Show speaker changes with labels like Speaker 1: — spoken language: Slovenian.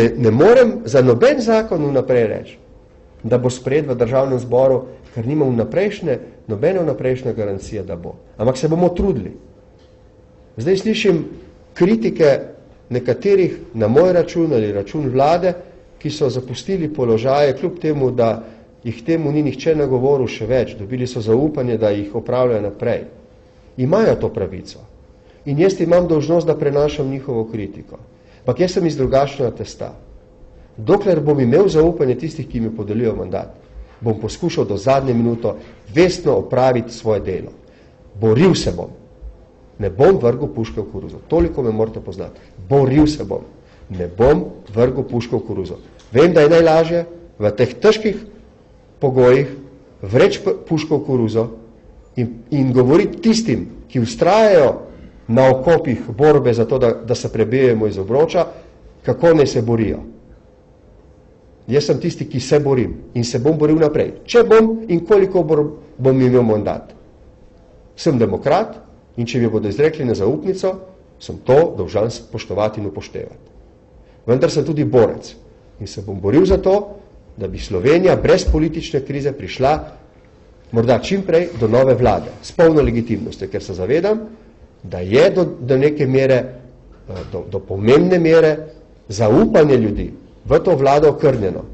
Speaker 1: ne, ne morem za noben zakon vnaprej reči, da bo sprejet v državnem zboru, ker nima vnaprejšnje, nobene vnaprejšnje garancije, da bo. Ampak se bomo trudili. Zdaj slišim kritike nekaterih na moj račun ali račun vlade, ki so zapustili položaje, kljub temu, da jih temu ni nihče nagovoril še več, dobili so zaupanje, da jih opravljajo naprej. Imajo to pravico. In jaz imam dožnost, da prenašam njihovo kritiko. Pak jaz sem iz drugačnega testa. Dokler bom imel zaupanje tistih, ki mi podelijo mandat, bom poskušal do zadnje minuto vestno opraviti svoje delo. Boril se bom. Ne bom vrgel puške v koruzo. Toliko me morate poznati. Boril se bom. Ne bom vrgel puške v koruzo. Vem, da je najlažje v teh težkih pogojih vreč puško v koruzo in, in govoriti tistim, ki ustrajajo na okopih borbe za to, da, da se prebijemo iz obroča, kako naj se borijo. Jaz sem tisti, ki se borim in se bom boril naprej. Če bom in koliko bom, bom imel mandat. Sem demokrat in če mi bodo izrekli na zaupnico, sem to dolžan spoštovati in upoštevati. Vendar sem tudi borec in se bom boril za to, da bi Slovenija brez politične krize prišla morda čim prej do nove vlade, s polno legitimnostjo, ker se zavedam, da je do, do neke mere, eh, do, do pomembne mere zaupanje ljudi v to vlado okrnjeno.